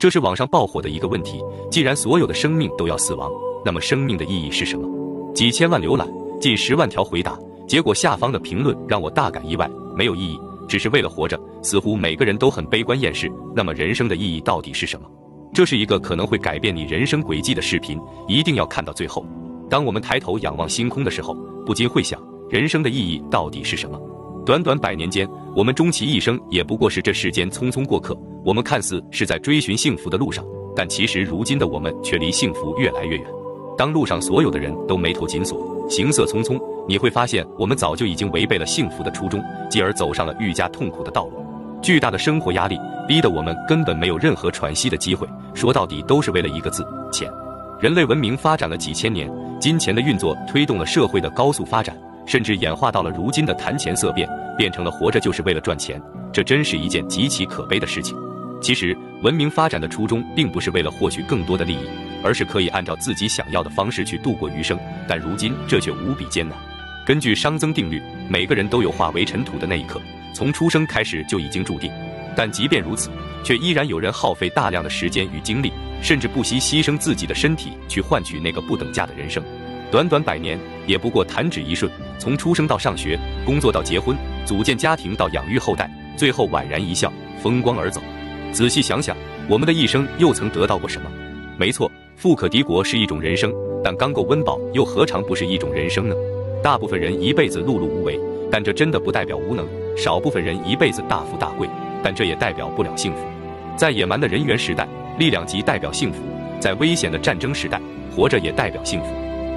这是网上爆火的一个问题。既然所有的生命都要死亡，那么生命的意义是什么？几千万浏览，近十万条回答，结果下方的评论让我大感意外。没有意义，只是为了活着。似乎每个人都很悲观厌世。那么人生的意义到底是什么？这是一个可能会改变你人生轨迹的视频，一定要看到最后。当我们抬头仰望星空的时候，不禁会想，人生的意义到底是什么？短短百年间，我们终其一生也不过是这世间匆匆过客。我们看似是在追寻幸福的路上，但其实如今的我们却离幸福越来越远。当路上所有的人都眉头紧锁、行色匆匆，你会发现，我们早就已经违背了幸福的初衷，继而走上了愈加痛苦的道路。巨大的生活压力逼得我们根本没有任何喘息的机会，说到底都是为了一个字：钱。人类文明发展了几千年，金钱的运作推动了社会的高速发展。甚至演化到了如今的谈钱色变，变成了活着就是为了赚钱，这真是一件极其可悲的事情。其实，文明发展的初衷并不是为了获取更多的利益，而是可以按照自己想要的方式去度过余生。但如今这却无比艰难。根据熵增定律，每个人都有化为尘土的那一刻，从出生开始就已经注定。但即便如此，却依然有人耗费大量的时间与精力，甚至不惜牺牲自己的身体去换取那个不等价的人生。短短百年，也不过弹指一瞬。从出生到上学、工作到结婚、组建家庭到养育后代，最后宛然一笑，风光而走。仔细想想，我们的一生又曾得到过什么？没错，富可敌国是一种人生，但刚够温饱又何尝不是一种人生呢？大部分人一辈子碌碌无为，但这真的不代表无能；少部分人一辈子大富大贵，但这也代表不了幸福。在野蛮的人猿时代，力量即代表幸福；在危险的战争时代，活着也代表幸福。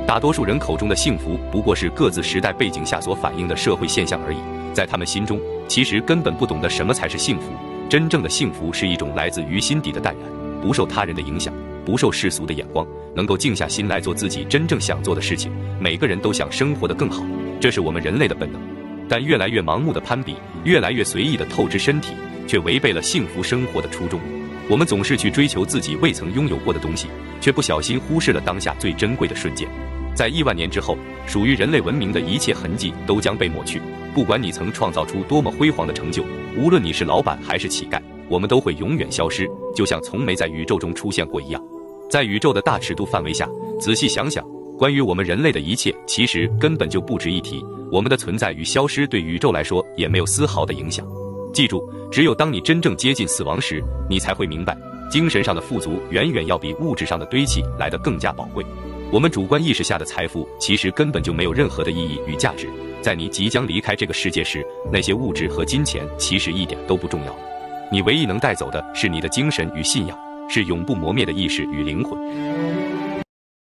大多数人口中的幸福，不过是各自时代背景下所反映的社会现象而已。在他们心中，其实根本不懂得什么才是幸福。真正的幸福是一种来自于心底的淡然，不受他人的影响，不受世俗的眼光，能够静下心来做自己真正想做的事情。每个人都想生活得更好，这是我们人类的本能。但越来越盲目的攀比，越来越随意的透支身体，却违背了幸福生活的初衷。我们总是去追求自己未曾拥有过的东西，却不小心忽视了当下最珍贵的瞬间。在亿万年之后，属于人类文明的一切痕迹都将被抹去。不管你曾创造出多么辉煌的成就，无论你是老板还是乞丐，我们都会永远消失，就像从没在宇宙中出现过一样。在宇宙的大尺度范围下，仔细想想，关于我们人类的一切，其实根本就不值一提。我们的存在与消失对宇宙来说也没有丝毫的影响。记住，只有当你真正接近死亡时，你才会明白，精神上的富足远远要比物质上的堆砌来得更加宝贵。我们主观意识下的财富，其实根本就没有任何的意义与价值。在你即将离开这个世界时，那些物质和金钱其实一点都不重要。你唯一能带走的是你的精神与信仰，是永不磨灭的意识与灵魂。